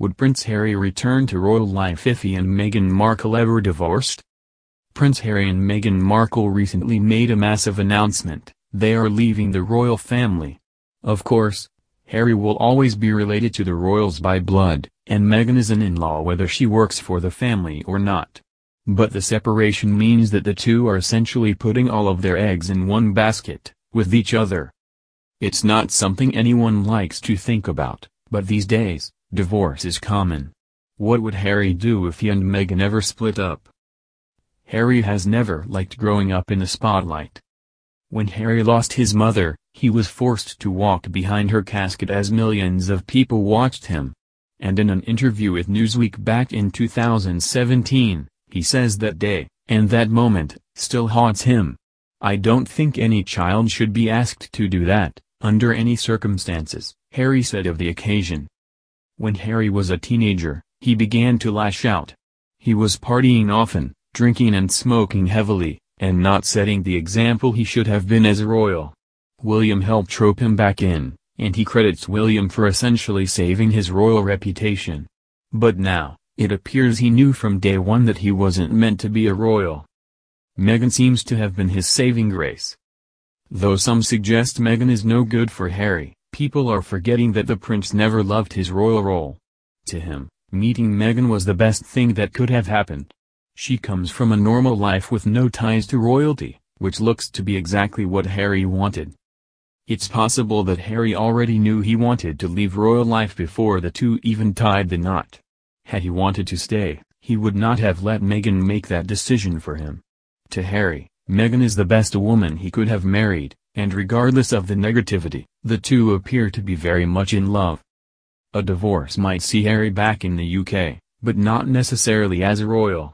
Would Prince Harry return to royal life if he and Meghan Markle ever divorced? Prince Harry and Meghan Markle recently made a massive announcement, they are leaving the royal family. Of course, Harry will always be related to the royals by blood, and Meghan is an in-law whether she works for the family or not. But the separation means that the two are essentially putting all of their eggs in one basket, with each other. It's not something anyone likes to think about, but these days, divorce is common. What would Harry do if he and Meghan ever split up? Harry has never liked growing up in the spotlight. When Harry lost his mother, he was forced to walk behind her casket as millions of people watched him. And in an interview with Newsweek back in 2017, he says that day, and that moment, still haunts him. I don't think any child should be asked to do that, under any circumstances, Harry said of the occasion. When Harry was a teenager, he began to lash out. He was partying often, drinking and smoking heavily, and not setting the example he should have been as a royal. William helped rope him back in, and he credits William for essentially saving his royal reputation. But now, it appears he knew from day one that he wasn't meant to be a royal. Meghan seems to have been his saving grace. Though some suggest Meghan is no good for Harry, people are forgetting that the prince never loved his royal role. To him, meeting Meghan was the best thing that could have happened. She comes from a normal life with no ties to royalty, which looks to be exactly what Harry wanted. It's possible that Harry already knew he wanted to leave royal life before the two even tied the knot. Had he wanted to stay, he would not have let Meghan make that decision for him. To Harry, Meghan is the best woman he could have married, and regardless of the negativity, the two appear to be very much in love. A divorce might see Harry back in the UK, but not necessarily as a royal.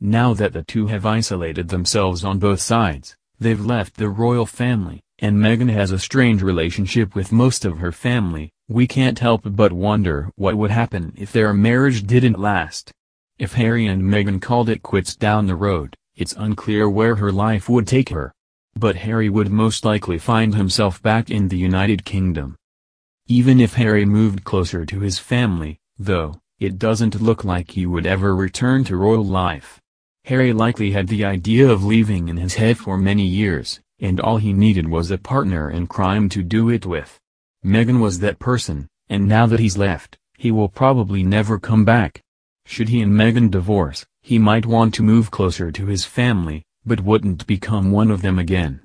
Now that the two have isolated themselves on both sides, they've left the royal family, and Meghan has a strange relationship with most of her family, we can't help but wonder what would happen if their marriage didn't last. If Harry and Meghan called it quits down the road, it's unclear where her life would take her. But Harry would most likely find himself back in the United Kingdom. Even if Harry moved closer to his family, though, it doesn't look like he would ever return to royal life. Harry likely had the idea of leaving in his head for many years, and all he needed was a partner in crime to do it with. Meghan was that person, and now that he's left, he will probably never come back. Should he and Meghan divorce, he might want to move closer to his family, but wouldn't become one of them again.